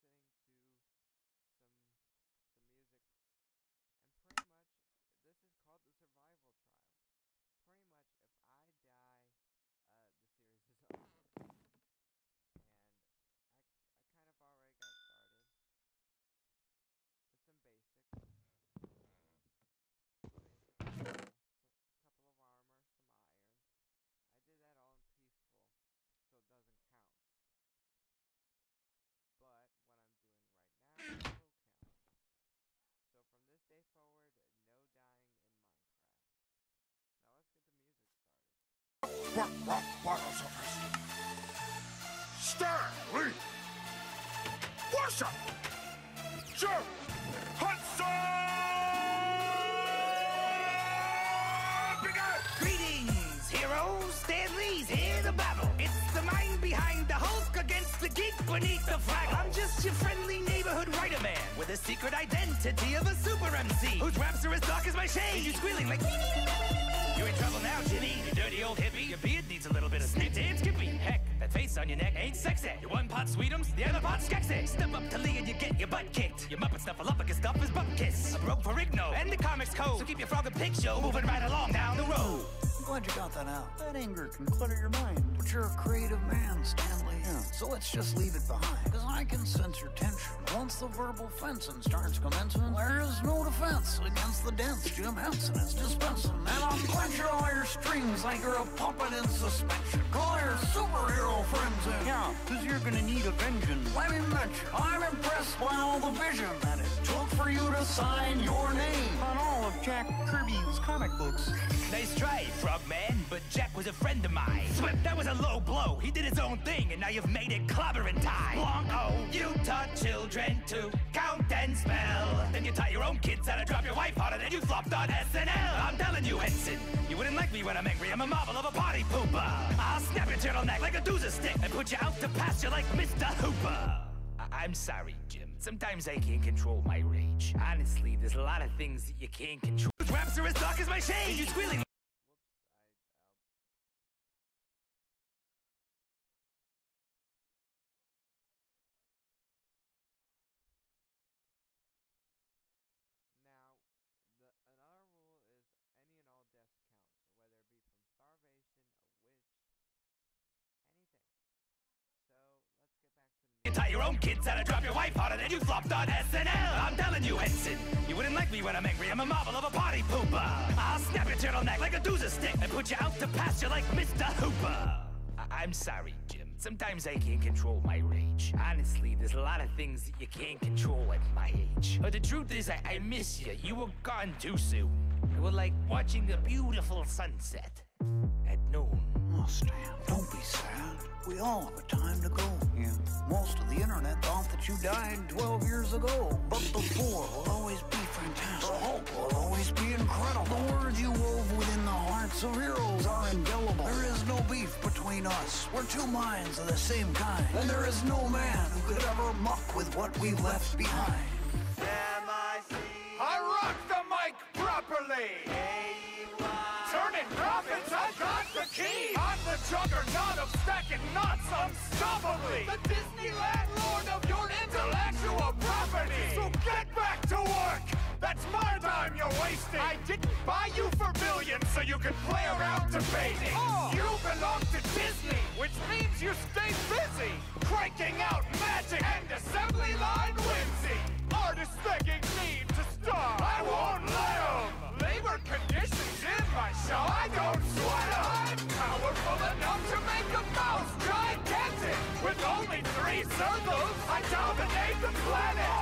listening to some some music, and pretty much this is called the survival trial. Pretty much, if I die, uh, the series is over. And I I kind of already got started with some basics. Basics, uh, so- couple of armor, some iron. I did that all in peaceful, so it doesn't count. But what I'm doing right now will count. So from this day forward, no dying in Minecraft. Now let's get the music started. What, what, what is this? Stan Lee! What's up? Joe! Hudson! Begin! Greetings, heroes! Stan Lee's here to battle. It's the mind behind the Hulk against the geek beneath the flag. I'm just your friendly neighborhood writer man with a secret identity of a super MC my shade. You're squealing like. You're in trouble now, Jimmy. You dirty old hippie. Your beard needs a little bit of snip. Damn Skippy. Heck, that face on your neck ain't sexy. You one pot sweetums, the other pot skexy. Step up to Lee and you get your butt kicked. Your Muppet Snuffleupagus stuff is butt kiss. A broke for Igno and the comics code. So keep your frog and pig show moving right along down the road. I'm glad you got that out. That anger can clutter your mind. But you're a creative man, Stanley. Yeah. So let's just leave it behind. Because I can sense your tension. Once the verbal fencing starts commencing, there is no defense against the dance Jim Henson is dispensing. And I'm clenching all your strings like you're a puppet in suspension. Call your superhero friends in. Yeah, because you're gonna need a vengeance. Let me mention, I'm impressed by all the vision that it took for you to sign your name on all of Jack Kirby's comic books. Nice try, Frogman, but Jack was a friend of mine. Swift, that was a low blow. He did his own thing, and now you've made it clobbering time. Blanco, you taught children to count and spell. Then you taught your own kids how to drop your wife harder than you flopped on SNL. I'm telling you, Henson, you wouldn't like me when I'm angry. I'm a marvel of a party pooper. I'll snap your turtleneck like a doozer stick and put you out to pasture like Mr. Hooper. I'm sorry, Jim. Sometimes I can't control my rage. Honestly, there's a lot of things that you can't control. Those raps are as dark as my shade. You squealing. Whoops, I uh, Now, the another rule is any and all deaths count, whether it be from starvation, a witch, anything. So let's get back to the You taught your own kids how to drop your wife harder than you flopped on SNL. I'm telling you, Henson, you wouldn't like me when I'm angry. I'm a marvel of a party pooper. I'll snap your turtleneck like a doozer stick and put you out to pasture like Mr. Hooper. I- I'm sorry, Jim. Sometimes I can't control my rage. Honestly, there's a lot of things that you can't control at my age. But the truth is, I, I miss you. You were gone too soon. It was like watching a beautiful sunset at noon. Don't be sad. We all have a time to go. Yeah. Most of the internet thought that you died 12 years ago. But the four will always be fantastic. The Hulk will always be incredible. The words you wove within the hearts of heroes are indelible. There is no beef between us. We're two minds of the same kind. And there is no man who could ever muck with what we left behind. Juggernaut of stacking knots unstoppably! The Disneyland lord of your intellectual property! So get back to work! That's my time you're wasting! I didn't buy you for billions so you could play around debating! Oh. You belong to Disney, which means you stay busy! Planet!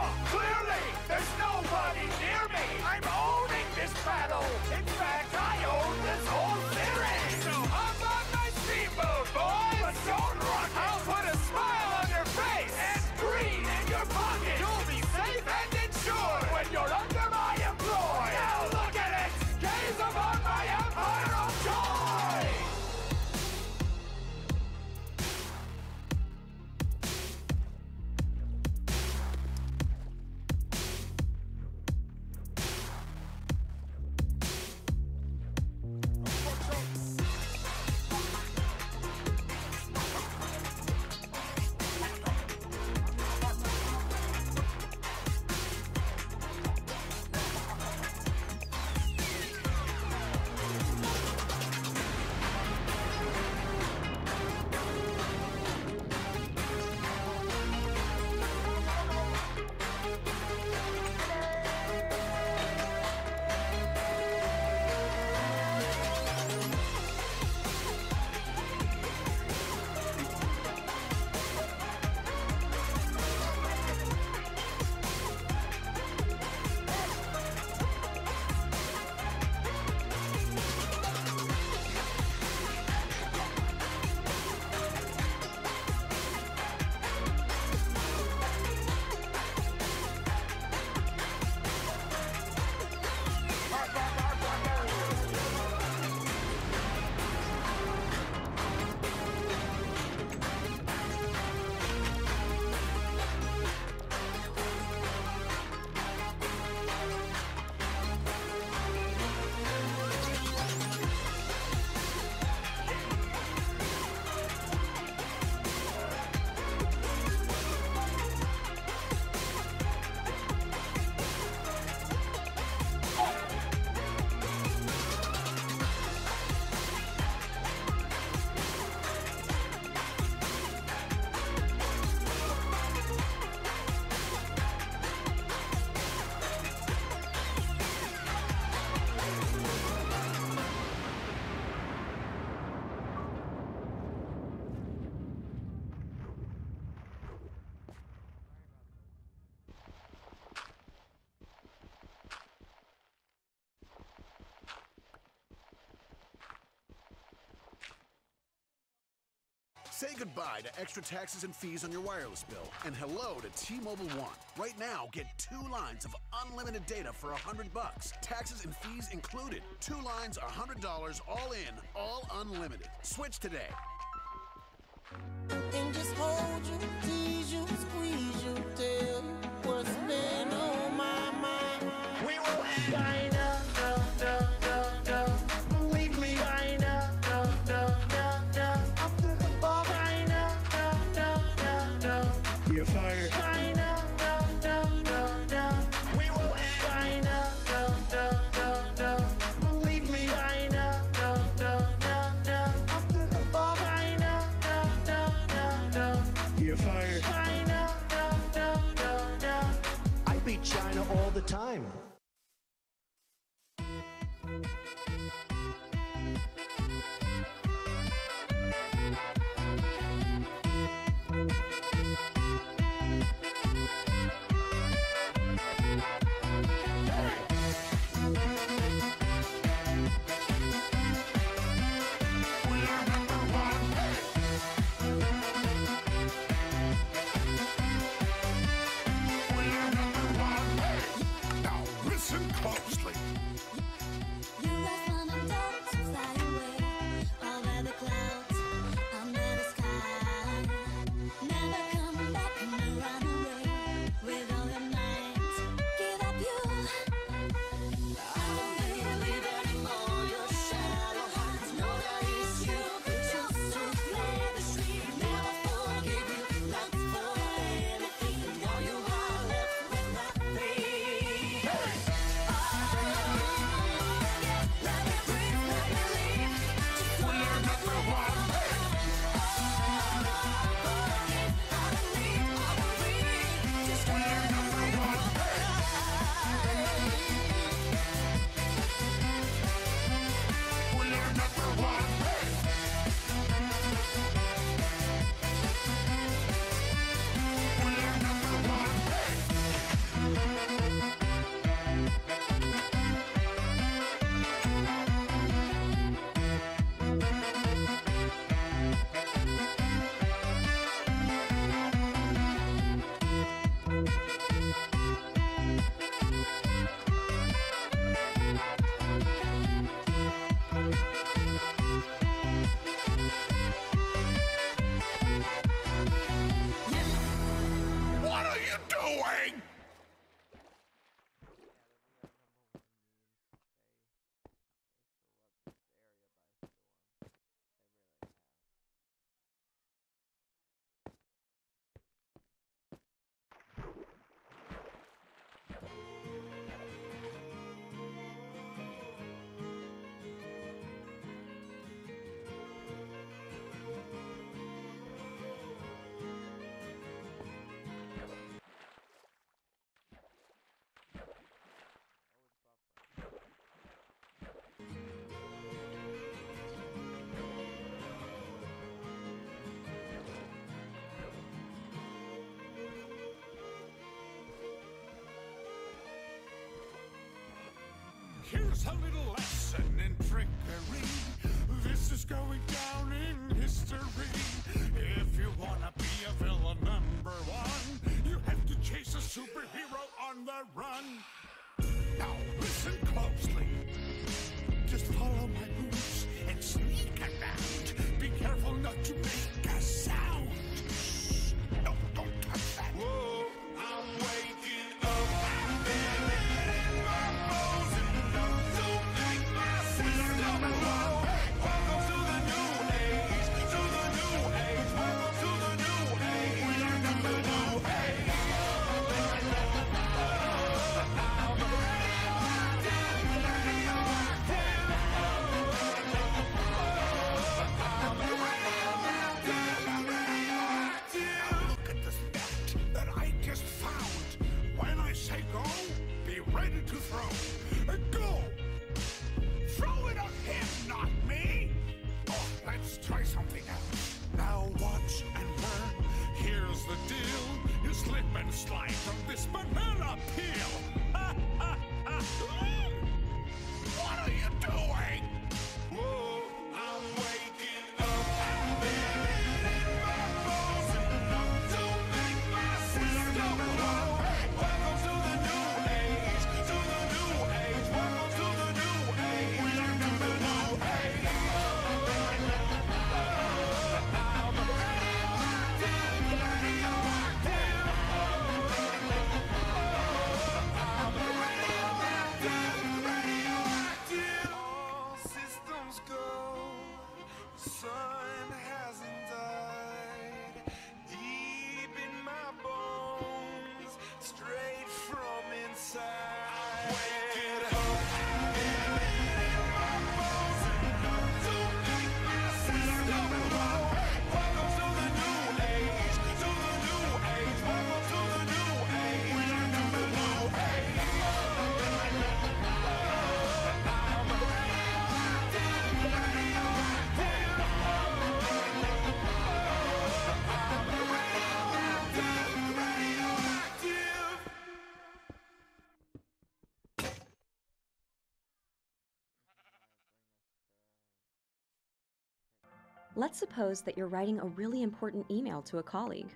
Say goodbye to extra taxes and fees on your wireless bill and hello to T-Mobile One. Right now, get two lines of unlimited data for 100 bucks. Taxes and fees included. Two lines, $100 all in, all unlimited. Switch today. And just hold you, tease you, squeeze you, Here's a little lesson in trickery. This is going down in history. If you wanna be a villain number one, you have to chase a superhero on the run. Now listen closely. Just follow my moves and sneak around. Be careful not to make to throw. Go! Throw it on him, not me! Oh, let's try something else. Now watch and learn. Here's the deal. You slip and slide from this banana peel. Let's suppose that you're writing a really important email to a colleague.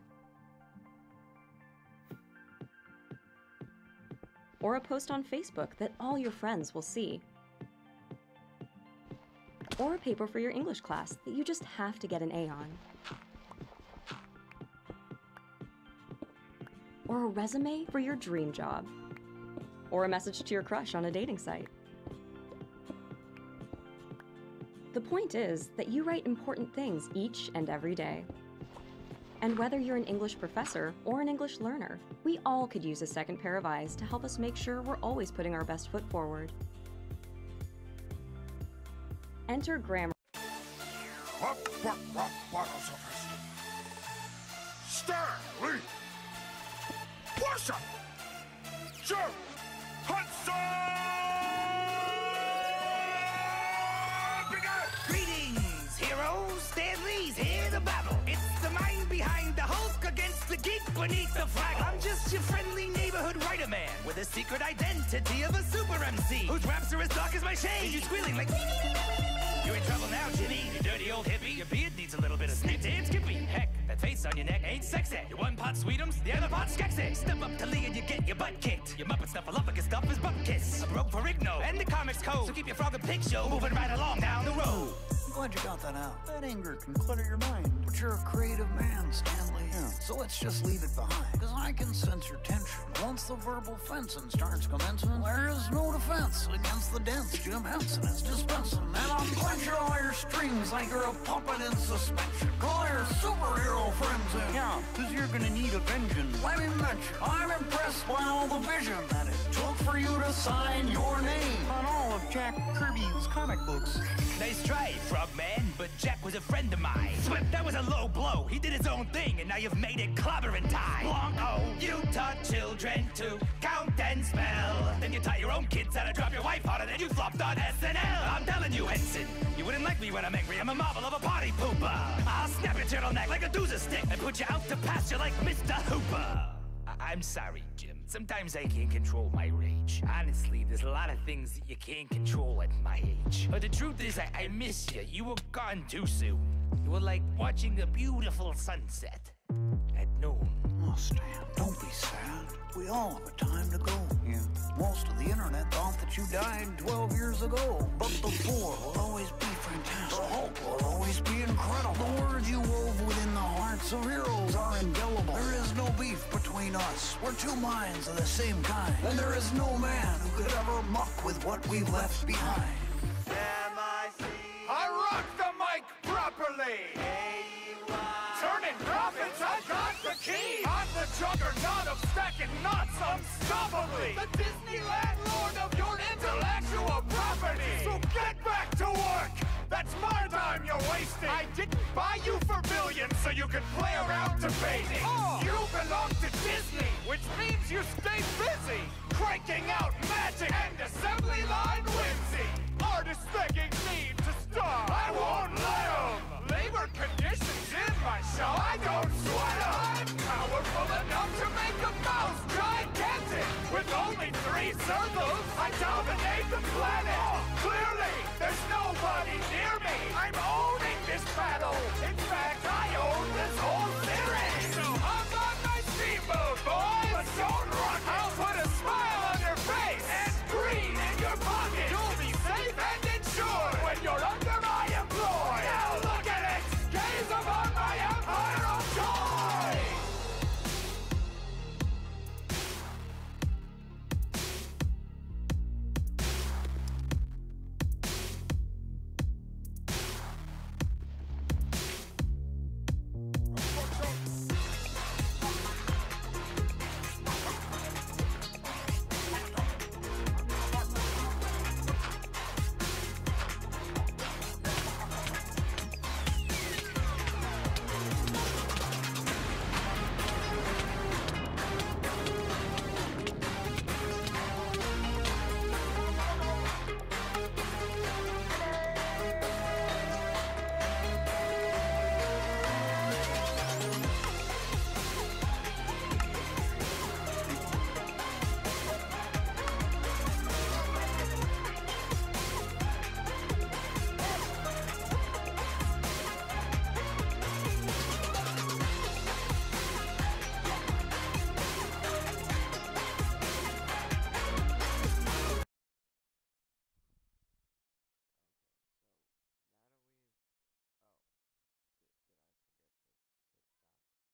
Or a post on Facebook that all your friends will see. Or a paper for your English class that you just have to get an A on. Or a resume for your dream job. Or a message to your crush on a dating site. Point is that you write important things each and every day. And whether you're an English professor or an English learner, we all could use a second pair of eyes to help us make sure we're always putting our best foot forward. Enter Grammar. Stan Lee! Worship! Jim! Hudson! Heroes! Stan Lee's here to battle. It's the mind behind the Hulk against the geek beneath the flag. I'm just your friendly neighborhood writer man with a secret identity of a super MC whose raps are as dark as my shade. You squealing like. You're in trouble now, Jimmy. You dirty old hippie. Your beard needs a little bit of snip and skippy. Heck, that face on your neck ain't sexy. Your one pot sweetums, the other pot skexy. Step up to Lee and you get your butt kicked. Your Muppet snuffleupagus stuff is butt kiss. I'm broke for Igno and the comics code. So keep your frog and pig show moving right along down the road. I'm glad you got that out. That anger can clutter your mind. But you're a creative man, Stanley. Yeah. So let's just leave it behind. Cause I can sense your tension. Once the verbal fencing starts commencing, there is no defense against the dents Jim Henson is dispensing. And I'll clench all your strings like you're a puppet in suspension. Call your superhero friends in. Yeah, cause you're gonna need a vengeance. Let me mention, I'm impressed by all the vision that it took for you to sign your name on all of Jack Kirby's comic books. Nice try, Frogman, but Jack was a friend of mine. Swift, that was a low blow. He did his own thing, and now you've made it clobbering time. Blanco, oh, you taught children to count and spell. Then you taught your own kids how to drop your wife harder than you flopped on SNL. I'm telling you, Henson, you wouldn't like me when I'm angry. I'm a marvel of a party pooper. I'll snap your turtleneck like a doozer stick and put you out to pasture like Mr. Hooper. I- I'm sorry, Jim. Sometimes I can't control my rage. Honestly, there's a lot of things that you can't control at my age. But the truth is, I, I miss you. You were gone too soon. You were like watching a beautiful sunset at noon. Oh, Stan, don't be sad. We all have a time to go. Yeah. Most of the internet thought that you died 12 years ago. But the four will always be fantastic. The Hulk will always be incredible. The words you wove within the hearts of heroes are indelible. There is no beef between us. We're two minds of the same kind. And there is no man who could ever muck with what we've left behind. I rock the mic properly! A-Y. Turning profits, I got the key! Juggernaut of stacking knots unstoppably! The Disneyland lord of your intellectual property! So get back to work! That's my time you're wasting! I didn't buy you for billions so you could play around debating! Oh. You belong to Disney, which means you stay busy! Cranking out magic and assembly line whimsy! Artists begging me to star! I won't let 'em! Labor conditions in my show, I don't sweat I dominate the planet. Clearly, there's nobody near me. I'm all